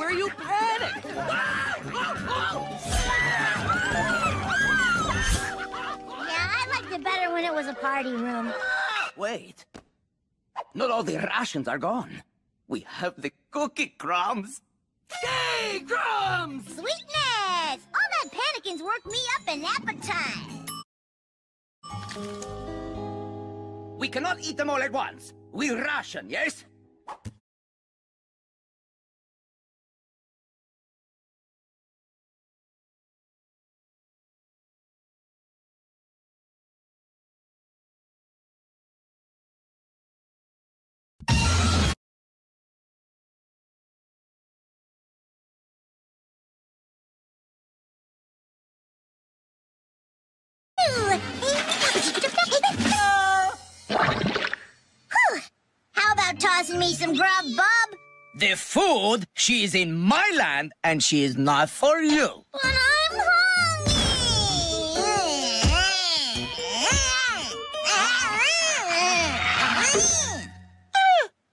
Where are you panic? Yeah, I liked it better when it was a party room. Wait. Not all the rations are gone. We have the cookie crumbs. Yay, crumbs! Sweetness! All that panickin's worked me up an appetite. We cannot eat them all at once. We ration, yes? Tossing me some grub, bub? The food, she is in my land and she is not for you. But I'm hungry.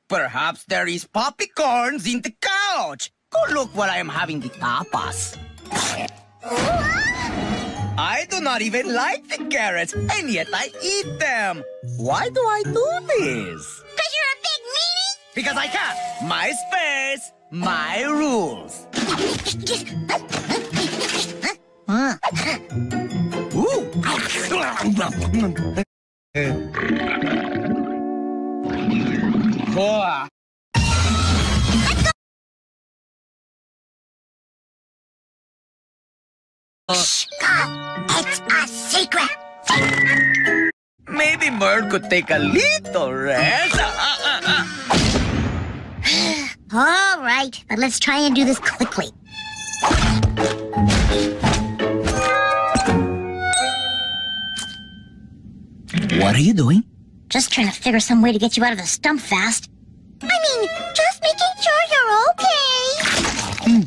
Perhaps there is popcorns in the couch. Go look while I am having the tapas. I do not even like the carrots, and yet I eat them. Why do I do this? Because I can. My space, my rules. Ooh. It's a secret. Maybe Merle could take a little rest. Ah, ah, ah, All right, but let's try and do this quickly. What are you doing? Just trying to figure some way to get you out of the stump fast. I mean, just making sure you're okay. Hmm.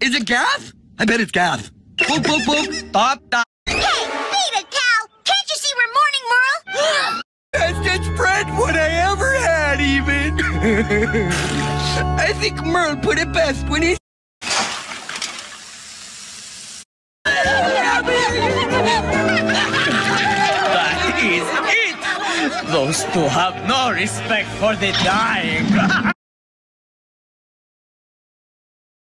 Is it Gaff? I bet it's Gaff. Boop, boop, boop. Stop that. Hey, beat it, pal! Can't you see we're mourning Merle? Bestest friend what I ever had, even. I think Merle put it best when he. That is it. Those two have no respect for the dying.